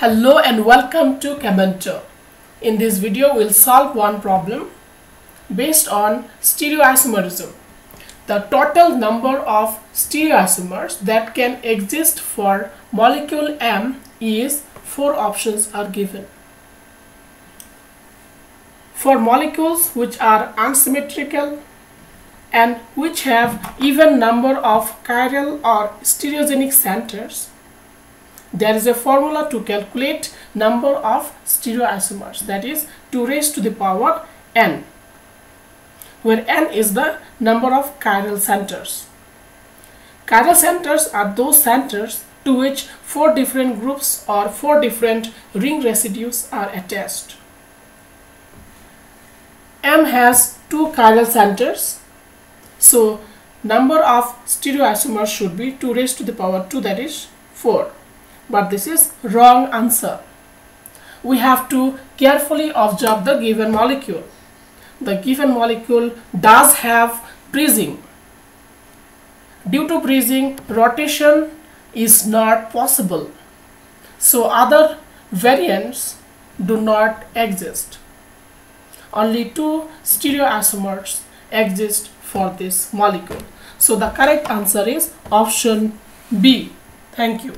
Hello and welcome to CheMentor. In this video we'll solve one problem based on stereoisomerism. The total number of stereoisomers that can exist for molecule M is four options are given. For molecules which are unsymmetrical and which have even number of chiral or stereogenic centers, there is a formula to calculate number of stereoisomers that is 2 raised to the power n where n is the number of chiral centers. Chiral centers are those centers to which four different groups or four different ring residues are attached. M has two chiral centers so number of stereoisomers should be 2 raised to the power 2 that is 4 but this is wrong answer. We have to carefully observe the given molecule. The given molecule does have bridging. Due to bridging, rotation is not possible. So other variants do not exist. Only two stereoisomers exist for this molecule. So the correct answer is option B. Thank you.